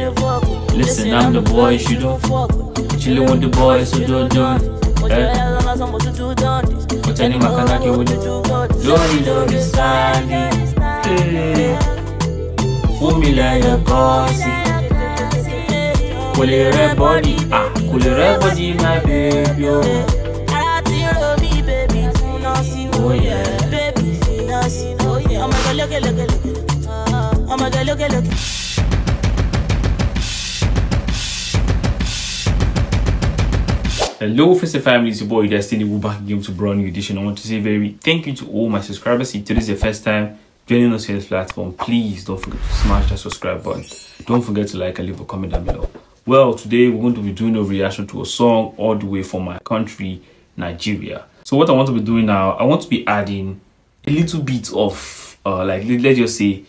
Listen, I'm the boy you don't fuck with. Chillin' with the boys, so don't do it. Eh? But any makanaki with it. Lórí lórí sáàlì. Eh. Fún mi lẹ́yọ̀ kọ́ sí. Kò lè rẹ bọ́dì, ah, kò lè rẹ bọ́dì my baby o. Oh yeah. I'ma go look at look Hello, Festive family, it's your boy Destiny. We're back again to brand new edition. I want to say very thank you to all my subscribers. If today is your first time joining us on this platform, please don't forget to smash that subscribe button. Don't forget to like and leave a comment down below. Well, today we're going to be doing a reaction to a song all the way from my country, Nigeria. So what I want to be doing now, I want to be adding a little bit of, uh, like let's just say,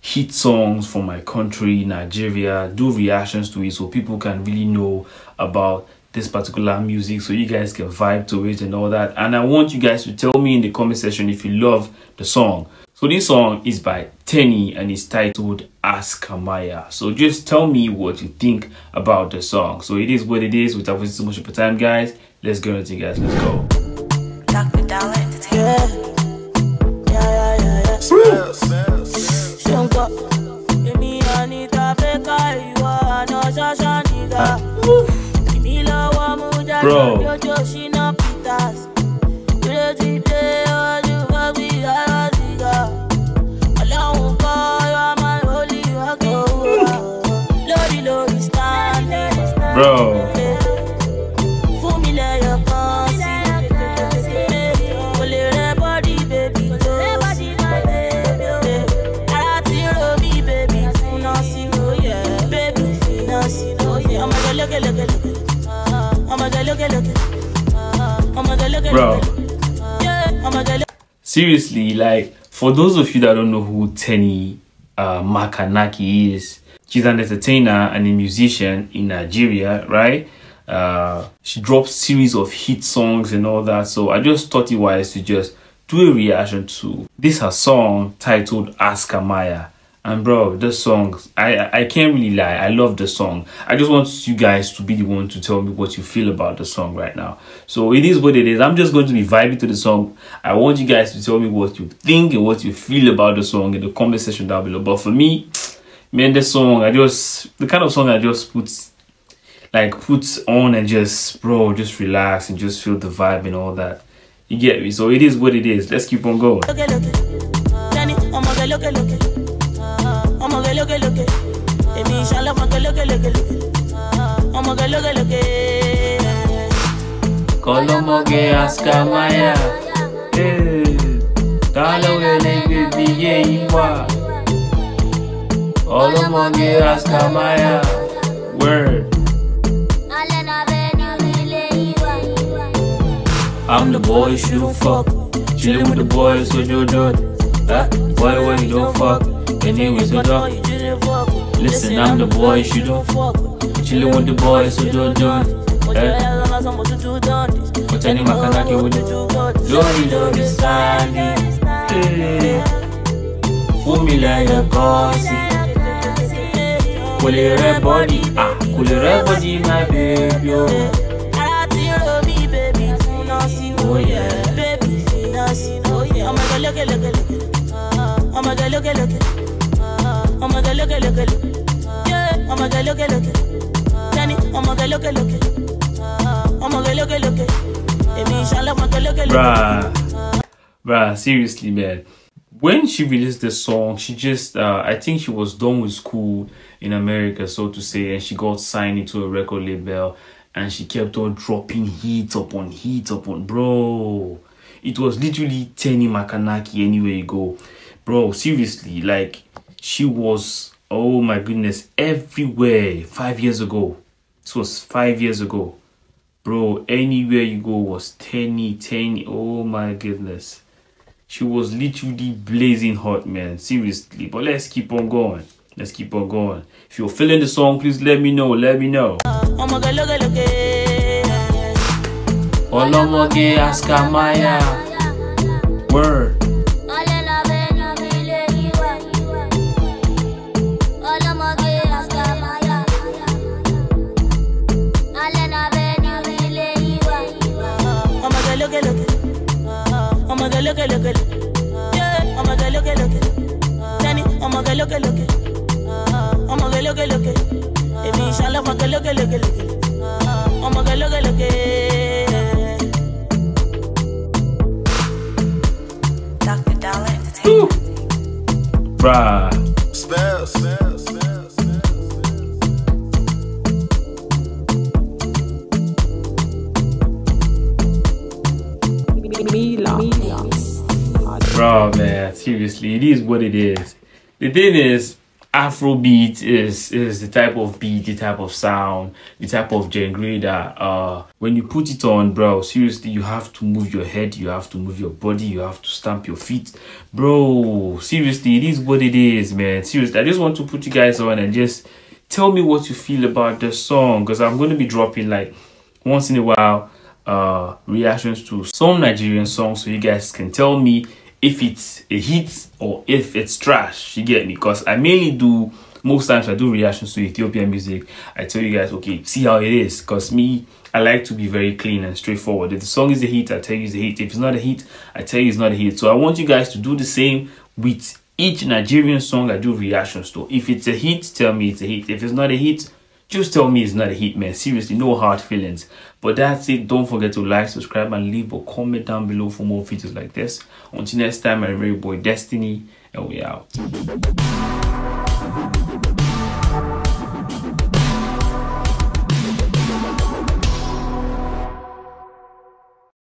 hit songs from my country, Nigeria, do reactions to it so people can really know about this particular music so you guys can vibe to it and all that. And I want you guys to tell me in the comment section if you love the song. So this song is by Teni and it's titled Askamaya. So just tell me what you think about the song. So it is what it is without wasting too much of your time, guys. Let's go into it, guys. Let's go. Dr. Dolor Entertainment. Yeah, yeah, yeah, yeah. Shonko, èmi Anita Baker, ìwọ àná ṣáṣá nìga. Èmi lọ́wọ́ mú jáde Bro. lójó Bro. Seriously, like for those of you that don't know who Teni uh, Makanaki is, she's an entertainer and a musician in Nigeria, right? Uh, she drops series of hit songs and all that. So I just thought it wise to just do a reaction to this her song titled Askamaya. And bro, this song, I I can't really lie. I love the song. I just want you guys to be the one to tell me what you feel about the song right now. So it is what it is. I'm just going to be vibing to the song. I want you guys to tell me what you think and what you feel about the song in the comment section down below. But for me, man, this song, I just the kind of song I just put like put on and just bro, just relax and just feel the vibe and all that. You get me? So it is what it is. Let's keep on going. Lókèlókè. Tẹ́ni ọmọge lókèlókè. Ọmọge lókèlókè. Èmi ìṣàlọ́mọge lókèlókè. Ọmọge lókèlókè. Kolomoge Askamaya. Hey, Talawele baby yewa. Kolomoge Askamaya. Word. I'm the boy you don't fuck. Chillin' with the boys, so you do it. Huh? Boy, when you don't fuck. Anyways, so don't. Listen, I'm the boy you don't fuck. Chillin' with the boys, so don't do it. Mo jẹ́ Eh? ẹ̀rọ sọ mo tún tún dán dis. But any makanaki with it. Lórí lórí sáàlì. Hey. Fún mi lẹ́yọ̀ kọ́ sí. Kò lè rẹ bọ́dì, ah, kò lè rẹ bọ́dì my baby o. Ara ti ro mí bèbí fúnná sí. Oh yeah. Bèbí fúnná sí. Ọmọge lókèlókè. Ọmọge lókèlókè. Ọmọge lókèlókè. Ọmọge lókèlókè. Tẹ́ni ọmọge lókèlókè. Ọmọge lókèlókè. Èmi ìṣàlọ́mọge lókèlókè. Bruh. Seriously, man. When she released the song, she just, uh, I think she was done with school in America, so to say, and she got signed into a record label and she kept on dropping hit upon hit upon, bro. It was literally Teni Makanaki anywhere you go. Bro, seriously, like, she was, oh my goodness, everywhere five years ago. This was five years ago. Bro anywhere you go was Teni Teni oh my goodness. She was literally blazing hot man seriously. But let's keep on going let's keep on going. If you're feeling the song please let me know let me know. Word I'ma go look at look at. Danny, I'ma go look at look at. I'ma look at look at. If inshallah, I'ma look at look at look at. I'ma look at look at. Dr. Dolor Entertainment. Right. Spells. Spells. Bro, man, seriously, it is what it is. The thing is, Afrobeat is is the type of beat, the type of sound, the type of genre that uh when you put it on, bro, seriously, you have to move your head, you have to move your body, you have to stamp your feet. Bro, seriously, it is what it is, man. Seriously, I just want to put you guys on and just tell me what you feel about the song because I'm gonna be dropping like once in a while uh reactions to some Nigerian songs so you guys can tell me if it's a hit or if it's trash. You get me? Because I mainly do most times I do reactions to Ethiopian music. I tell you guys, okay, see how it is. Because me, I like to be very clean and straightforward. If the song is a hit, I tell you it's a hit. If it's not a hit, I tell you it's not a hit. So I want you guys to do the same with each Nigerian song I do reactions to. If it's a hit, tell me it's a hit. If it's not a hit, just tell me it's not a hit, man. Seriously, no hard feelings. But that's it. Don't forget to like, subscribe, and leave a comment down below for more videos like this. Until next time, my very boy Destiny, and we out.